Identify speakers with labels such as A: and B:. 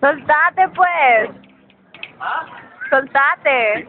A: Soltate, pues.
B: ¿Ah?
A: Soltate.